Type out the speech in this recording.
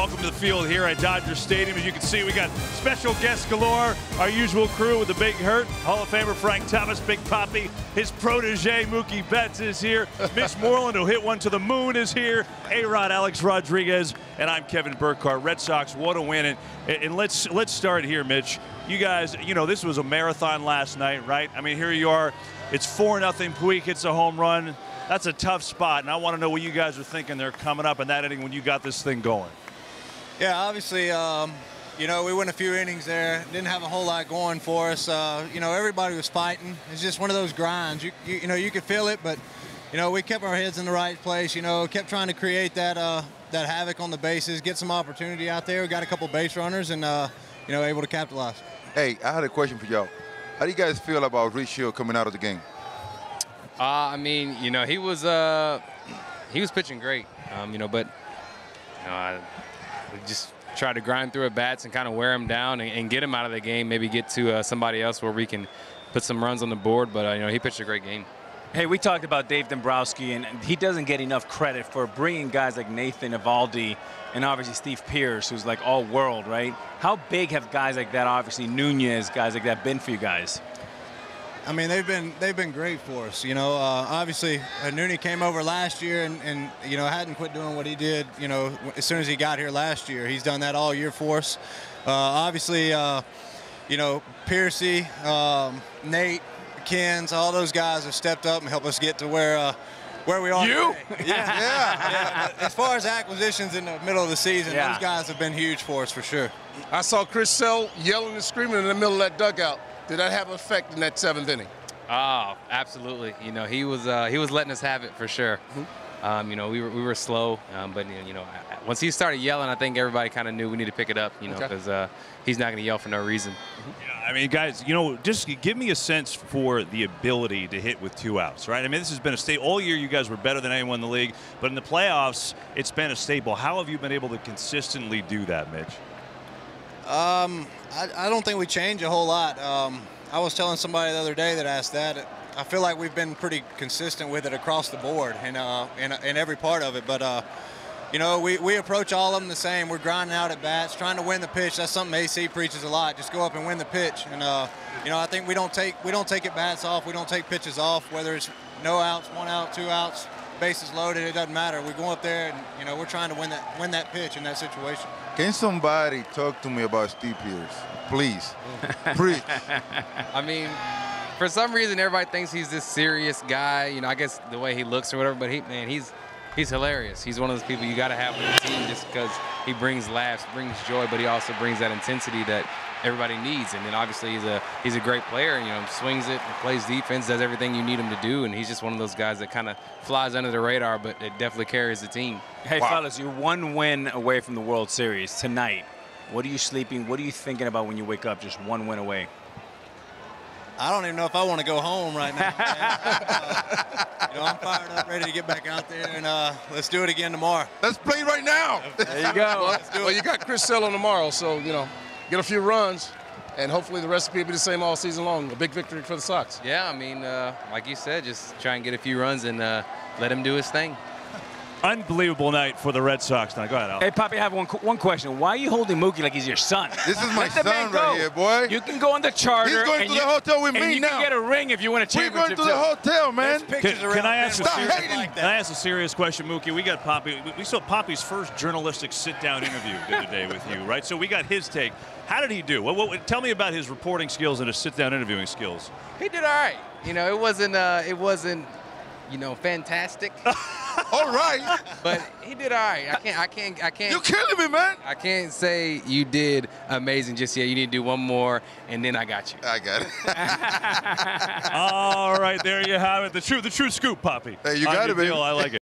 Welcome to the field here at Dodger Stadium. As you can see, we got special guests galore. Our usual crew with the Big Hurt, Hall of Famer Frank Thomas, Big Papi, his protege Mookie Betts is here. Mitch Moreland, who hit one to the moon, is here. A-Rod, Alex Rodriguez, and I'm Kevin Burkhardt. Red Sox, what a win! And, and let's let's start here, Mitch. You guys, you know, this was a marathon last night, right? I mean, here you are. It's four nothing. Puig hits a home run. That's a tough spot, and I want to know what you guys are thinking they're coming up in that inning when you got this thing going. Yeah, obviously, um, you know, we went a few innings there. Didn't have a whole lot going for us. Uh, you know, everybody was fighting. It's just one of those grinds. You, you, you, know, you could feel it, but you know, we kept our heads in the right place. You know, kept trying to create that uh, that havoc on the bases, get some opportunity out there. We got a couple base runners, and uh, you know, able to capitalize. Hey, I had a question for y'all. How do you guys feel about Rich Hill coming out of the game? Uh, I mean, you know, he was uh, he was pitching great. Um, you know, but you know, I, we just try to grind through at bats and kind of wear him down and, and, get him out of the game. Maybe get to uh, somebody else where we can put some runs on the board. But uh, you know, he pitched a great game. Hey, we talked about Dave Dombrowski, and he doesn't get enough credit for bringing guys like Nathan Eovaldi and obviously Steve Pearce, who's like all world, right? How big have guys like that, obviously Nunez, guys like that, been for you guys? I mean, they've been they've been great for us. You know, uh, obviously, uh, Nooney came over last year and, and, you know hadn't quit doing what he did. You know, as soon as he got here last year, he's done that all year for us. Uh, obviously, uh, you know, Piercy, um, Nate, Kins, all those guys have stepped up and helped us get to where uh, where we are. You? yeah. yeah. yeah. As far as acquisitions in the middle of the season, yeah. those guys have been huge for us for sure. I saw Chris Sale yelling and screaming in the middle of that dugout. Did that have an effect in that seventh inning? Oh, absolutely. You know, he was uh, he was letting us have it for sure. Mm-hmm. Um, you know, we were we were slow, um, but you know, once he started yelling, I think everybody kind of knew we need to pick it up. You know, because okay. uh, he's not going to yell for no reason. Mm-hmm. Yeah, I mean, guys, you know, just give me a sense for the ability to hit with two outs, right? I mean, this has been a state all year. You guys were better than anyone in the league, but in the playoffs, it's been a staple. How have you been able to consistently do that, Mitch? Um, I, I, don't think we change a whole lot. Um, I was telling somebody the other day that asked that. I feel like we've been pretty consistent with it across the board in, uh, in, in every part of it. But, uh, you know, we, we approach all of them the same. We're grinding out at bats, trying to win the pitch. That's something AC preaches a lot. Just go up and win the pitch. And, uh, you know, I think we don't take we don't take it bats off. We don't take pitches off, whether it's no outs, one out, two outs, bases loaded. It doesn't matter. We go up there and, you know, we're trying to win that win that pitch in that situation. Can somebody talk to me about Steve Pearce? Please. Preach. I mean, for some reason, everybody thinks he's this serious guy. You know, I guess the way he looks or whatever. But he, man, he's he's hilarious. He's one of those people you got to have with the team just because he brings laughs, brings joy, but he also brings that intensity that everybody needs. And then obviously he's a he's a great player. You know, swings it, plays defense, does everything you need him to do. And he's just one of those guys that kind of flies under the radar, but it definitely carries the team. Hey, wow. fellas, you're one win away from the World Series tonight. What are you sleeping? What are you thinking about when you wake up? Just one win away. I don't even know if I want to go home right now. uh, you know, I'm fired up, ready to get back out there, and uh, let's do it again tomorrow. Let's play right now. There you go. well, well, you got Chris Sale on tomorrow, so you know, get a few runs, and hopefully the recipe will be the same all season long. A big victory for the Sox. Yeah, I mean, uh, like you said, just try and get a few runs and uh, let him do his thing. Unbelievable night for the Red Sox Now, Go ahead, Al. Hey, Papi, I have one one question. Why are you holding Mookie like he's your son? This is my son right here, boy. You can go on the charter. He's going to the hotel with and me you now. can get a ring if you win a championship. We're going to the hotel, man. Can, can, I ask a serious, like can I ask a serious question, Mookie? We got Papi. We saw Papi's first journalistic sit-down interview the other day with you, right? So we got his take. How did he do? What, what, tell me about his reporting skills and his sit-down interviewing skills. He did all right. You know, it wasn't. Uh, it wasn't you know, fantastic. all right. But he did all right. I can't. I can't. I can't. You're killing me, man. I can't say you did amazing just yet. You need to do one more, and then I got you. I got it. all right, there you have it. The true, the true scoop, Papi. Hey, you got it, baby. I like it.